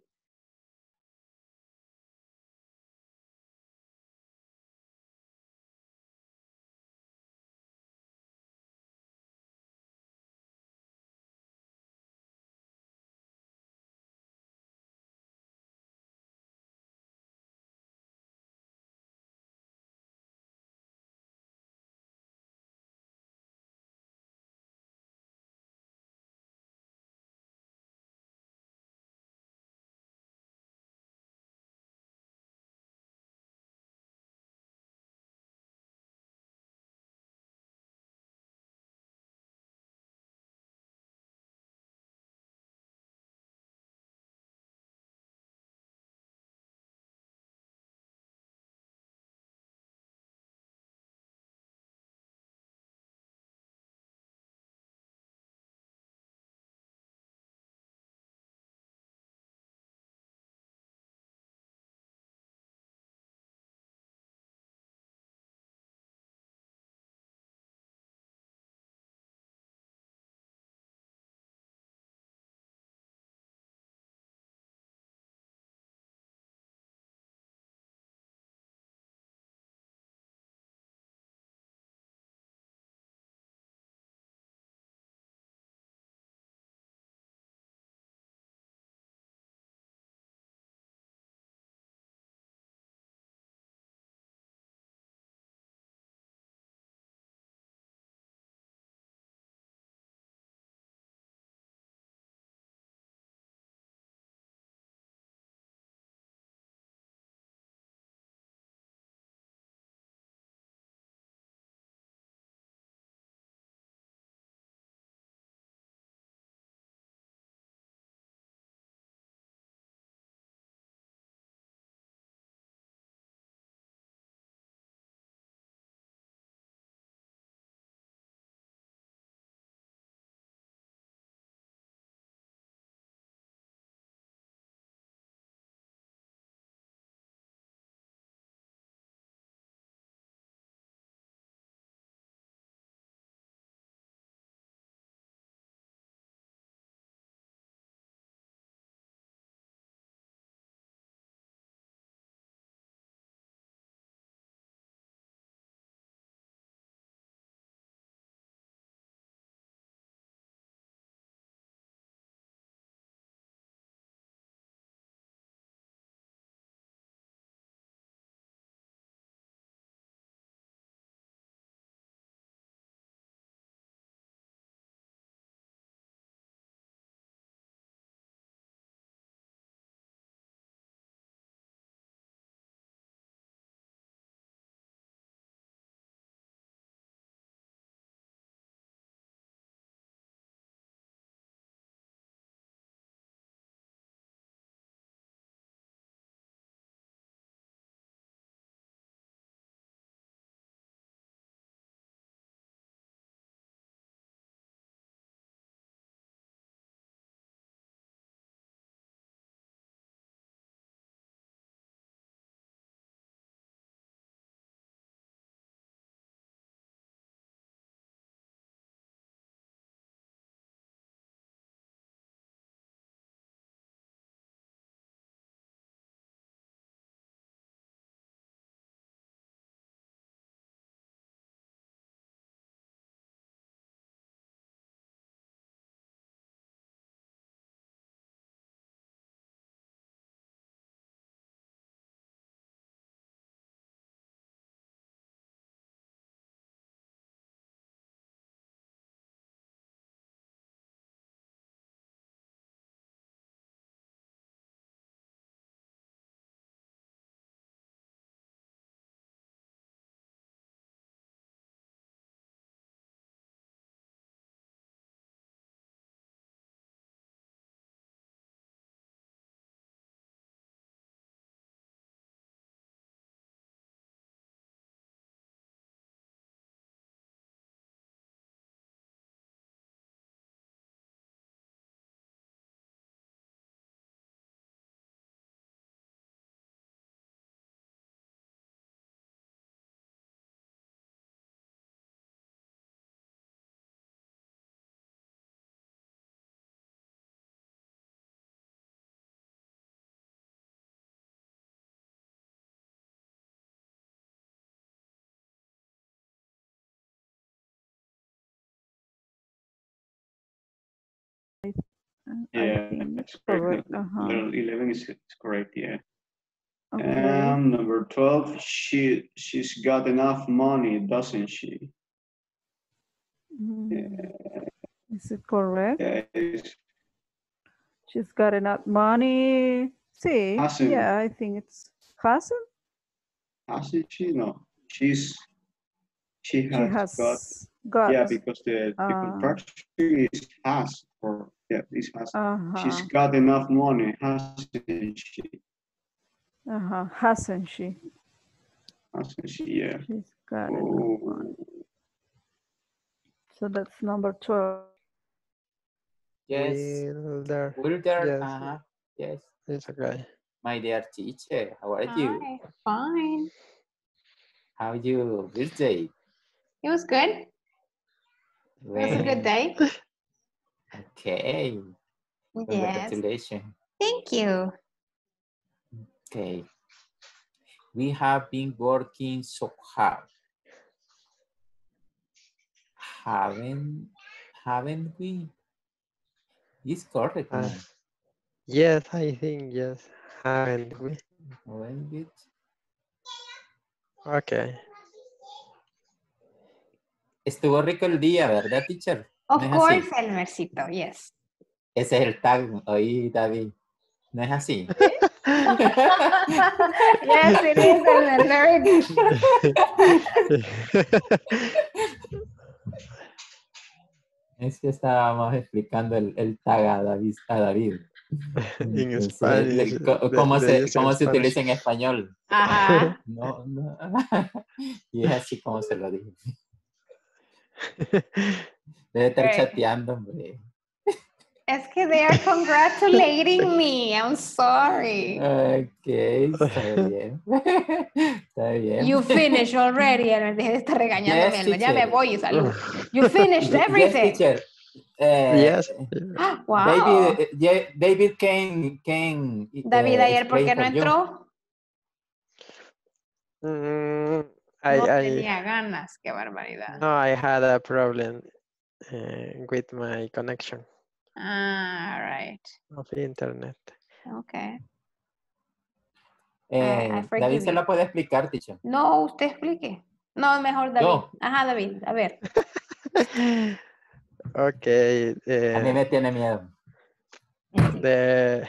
Yeah, it's correct.
Uh-huh.
11 is, is correct, yeah.
Okay.
Um, number 12, she, she's got enough money, doesn't she?
Mm, Is it correct?
Yeah, it's-
She's got enough money. See,
Hasn't.
yeah, I think it's hasn't.
hasn't she? No, she's, she
She
has got,
got.
yeah, because the, the
Ah.
contraction is has, or, yeah, this has. She's
Uh-huh.
got enough money, hasn't she?
Uh-huh. Hasn't she?
Hasn't she? Yeah.
She's got enough money. So that's number 12.
Yes.
Will there?
Will there?
Yes.
Uh-huh. Yes.
It's okay.
My dear teacher, how are you?
Fine.
How you birthday?
It was good. It was a good day.
Okay.
Yes.
Congratulations.
Thank you.
Okay. We have been working so hard. Haven't haven't we? It's correct.
Uh,
no?
Yes, I think yes. Haven't we?
Very good.
Okay.
Estuvo rico el día, ¿verdad, teacher?
Of
¿No
course,
así?
Elmercito, yes.
Ese es el tag, oí, David. ¿No es así?
yes, it is, good.
Es que estábamos explicando el, el tag a David. A David.
En de-
¿Cómo, se, cómo se utiliza en español?
Ajá.
No, no. Y es así como se lo dije. Debe estar
Right.
chateando, hombre.
Es que they are congratulating me. I'm sorry.
Ok, está bien. Está bien.
You finished already, Elmer. Deje de estar regañándome,
Yes.
Ya me
teacher.
voy y salud. You finished
Yes,
everything.
teacher. Eh,
Yes.
Wow.
David, eh, yeah, David can, can
David,
eh,
ayer, ¿por qué no entró?
Mm, I,
No
I,
tenía ganas. Qué barbaridad.
no, I had a problem uh, with my connection
Ah, right.
of internet.
Okay.
Eh, David se
you.
la puede explicar, teacher.
No, usted explique. No, mejor David.
Yo.
Ajá, David. A ver.
Okay.
A mí
eh,
me tiene miedo.
the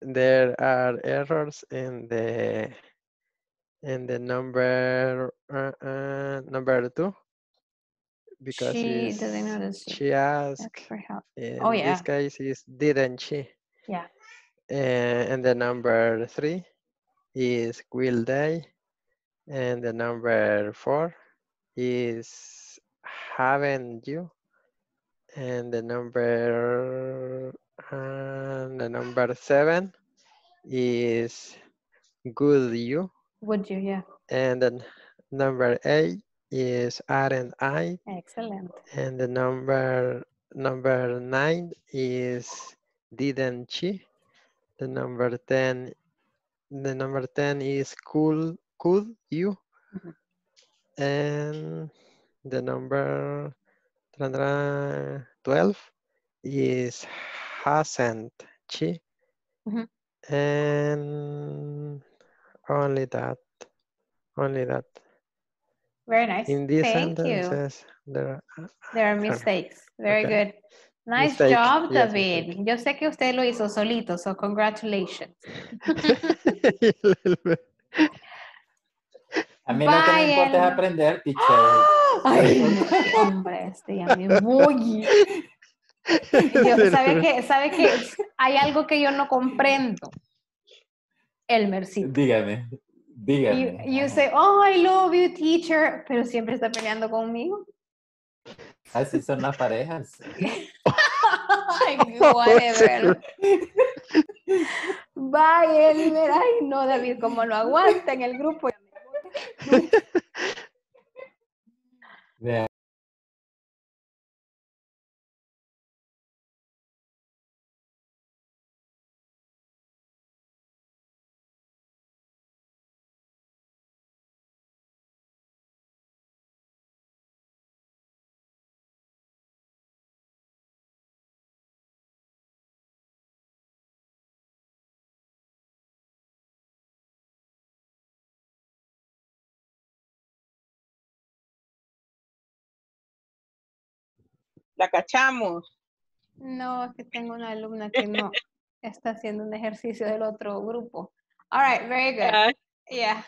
there are errors in the in the number uh, uh, number two because
She doesn't notice.
she asked
for help. Oh, yeah.
this case is didn't she
Yeah.
Uh, and the number three is will they and the number four is haven't you and the number and the number seven is good you
Would you? Yeah.
and then number eight is aren't I
Excellent.
and the number number nine is didn't she the number 10 the number 10 is cool could you and the number tra- tra- 12 is hasn't she
Mhm.
and only that only that
Very nice.
in these
Thank you.
sentences there are
There are mistakes. Very
Okay.
good. Nice
Mistake,
job,
yes,
David. Yo sé que usted lo hizo solito, so congratulations.
A mí lo que me
Bye,
importa es aprender, teacher.
Ay, hombre, este ya me voy. Yo- ¿sabe que ¿Sabe que Hay algo que yo no comprendo. El mercito.
Dígame,
You,
dígame.
you say, oh, I love you, teacher, pero siempre está peleando conmigo.
Así son las parejas.
Ay, whatever. Bye, Elmer. Ay, no, David, como lo aguanta en el grupo.
Vea,
La cachamos.
No, es que tengo una alumna que no está haciendo un ejercicio del otro grupo. All right, very good.
Ah.
Yeah.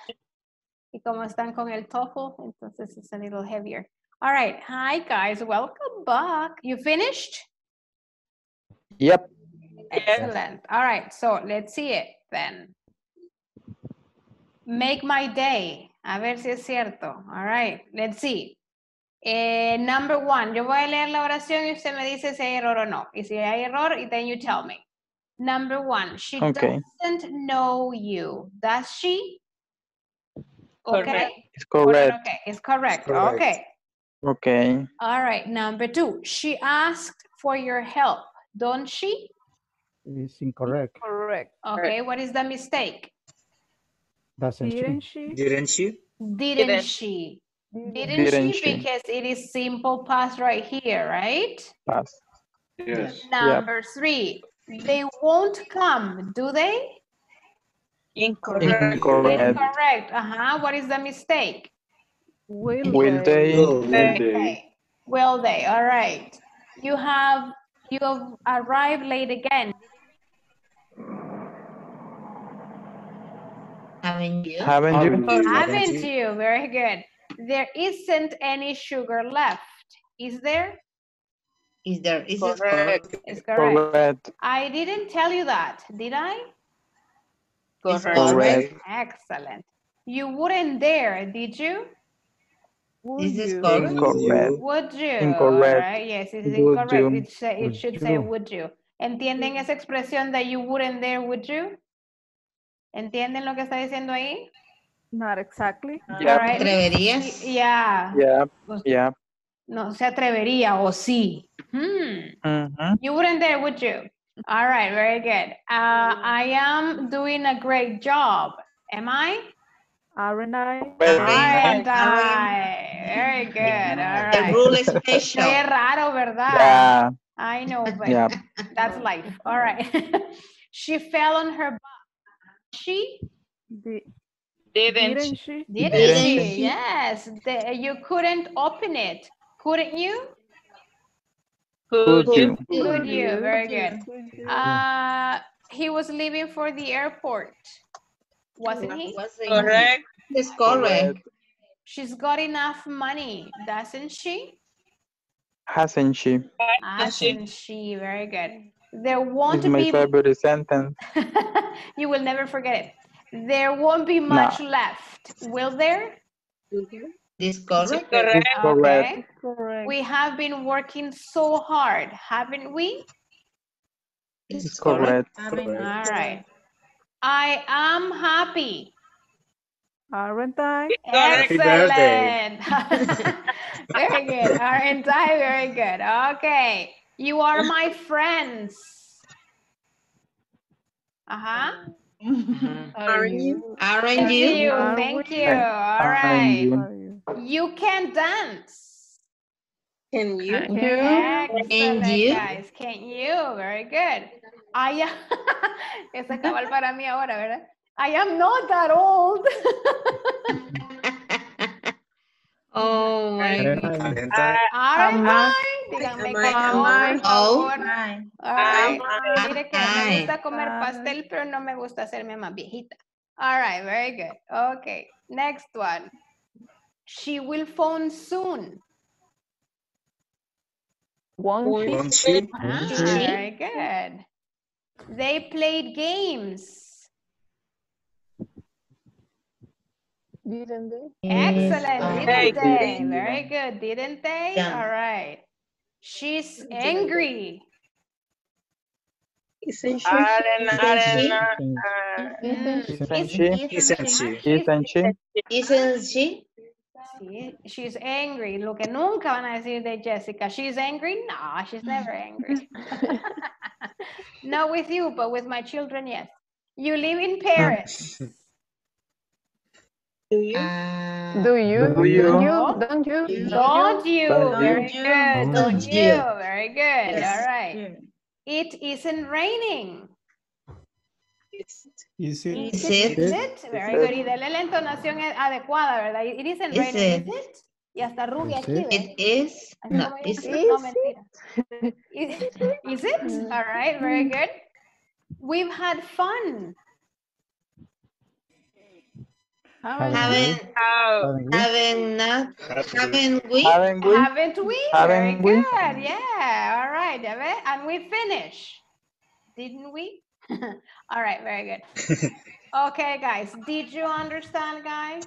Y como están con el TOEFL, entonces it's a little heavier. All right, hi guys, welcome back. You finished?
Yep.
Excellent. All right, so let's see it then. Make my day. A ver si es cierto. All right, let's see. Eh, number one, yo voy a leer la oración y usted me dice si hay error o no. Y si hay error, y then you tell me. Number one, she
Okay.
doesn't know you. Does she? Okay.
Correct.
It's correct.
Okay, it's correct.
correct.
Okay.
Okay.
All right. Number two, she asked for your help, don't she?
It's incorrect.
Correct.
Okay, what is the mistake?
Doesn't
Didn't
she?
she?
Didn't she?
Didn't
Didn't.
she? Didn't,
Didn't
she?
she?
Because it is simple past right here, right?
Pass.
Yes.
Number three, they won't come, do they?
Incorrect.
Incorrect.
Incorrect. Uh-huh. What is the mistake?
Will,
Will
they?
they?
Will they?
Okay. Will they? All right. You have you have arrived late again.
Haven't you?
Haven't you?
Haven't you?
Haven't
you?
you? Very good. There isn't any sugar left. Is there?
Is there? Is it
Correct.
correct?
It's correct.
Correct.
I didn't tell you that, did I?
Correct.
Correct.
Excellent. You wouldn't dare, did you?
Would
Is this
you?
correct?
Incorrect.
Would you?
Incorrect.
Alright, Yes, it is incorrect.
you?
It, say, it
Would
should say would you. ¿Entienden esa expresión de you wouldn't dare, would you? ¿Entienden lo que está diciendo ahí?
Not exactly.
Yeah.
Alright.
¿Atreverías?
Yeah.
Yeah. Yeah.
No se atrevería o sí. Hmm.
Mm-hmm.
You wouldn't dare, would you? All right, very good. Uh, I am doing a great job. Am I?
Aren't I?
Well,
Aren't
Aren't
I? Very good. All
The
right.
rule is special.
Qué raro, ¿verdad?
Yeah.
I know, but
Yeah.
that's life. All right. she fell on her butt. She?
Di-
Didn't.
Didn't she?
Didn't,
Didn't
she?
she?
Yes. The- you couldn't open it. Couldn't you?
Could
Could
you?
you?
Could you? Very good. Uh, he was leaving for the airport. Wasn't he?
Wasn't
Correct.
It's correct.
She's got enough money, doesn't she?
Hasn't she?
Hasn't she? Very good. There won't
It's my
be,
favorite sentence.
you will never forget it. There won't be much left, will there?
This correct?
Correct.
Correct.
Okay.
Correct.
We have been working so hard, haven't we?
It's
Correct.
All right. I am happy.
Aren't I?
Excellent. very good. Aren't I? Very good. Okay. You are my friends. Uh-huh. Mm-hmm.
Aren't you? Aren't you?
you.
Are
Thank you. All
you?
Are you?
You can dance.
Can you?
Excellent,
you?
guys. Can you? Very good. I am, es cabal para mí ahora, ¿verdad? I am not that old.
Oh my God.
Aren't I?
Aren't
Ajá.
Díganme que no, por favor.
Ay.
All right.
Am
Mire que me gusta comer pastel, pero no me gusta hacerme más viejita. All right, very good. Okay, next one. She will phone soon.
Won't she?
Won't she?
Ah,
she?
very good. They played games.
Didn't they?
Excellent, didn't they? Very good, didn't they? All right. She's angry.
Isn't she?
Aren't,
she?
aren't, uh,
Isn't she?
Isn't she?
Isn't she?
Isn't she?
sí, she's angry. Lo que nunca van a decir de Jessica. She's angry? No, she's never angry. Not with you, but with my children, yes. You live in Paris.
Do you?
Uh,
Do you?
Do you?
Don't you? Don't you?
Don't you?
Don't
Very
you?
good.
Don't
Don't
you?
you? Very good.
Yes.
All right. It isn't raining.
Is it?
Is it?
Is it?
Is it? Very good. Y dale la entonación a- adecuada, ¿verdad? It isn't
Is
raining,
it?
is it? Y hasta Ruby
Is
aquí,
it?
It is. No,
como yo
is
siempre-
it?
No, mentira. Is, is it? All right, very good. We've had fun. Haven't
Haven't, haven't not, haven't we?
Haven't we?
Haven't we? Very
Haven't we?
good. Yeah. All right. ya ve? And we finish, Didn't we? All right. Very good. Okay, guys. Did you understand, guys?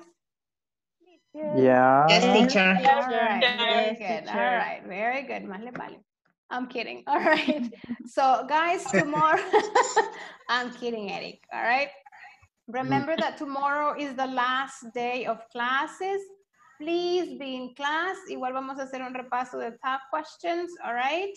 Yeah.
Yes, teacher.
All right. Very good. All
teacher.
right. Very good. Más le vale. I'm kidding. All right. So, guys, tomorrow, I'm kidding, Eric. All right. Mm. Remember that tomorrow is the last day of classes. Please be in class. Igual vamos a hacer un repaso de top questions. All right.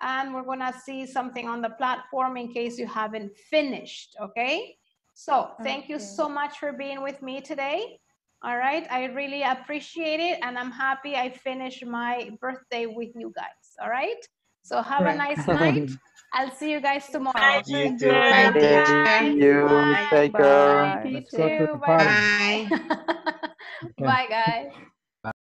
And we're going to see something on the platform in case you haven't finished. Okay. So, thank you so much for being with me today. All right. I really appreciate it. And I'm happy I finished my birthday with you guys. All right. So have a nice night. I'll see you guys tomorrow.
You too.
Bye, teacher.
You take care.
You
Let's go to
too.
the
Bye.
party.
Bye.
Bye, guys.